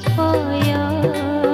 for you.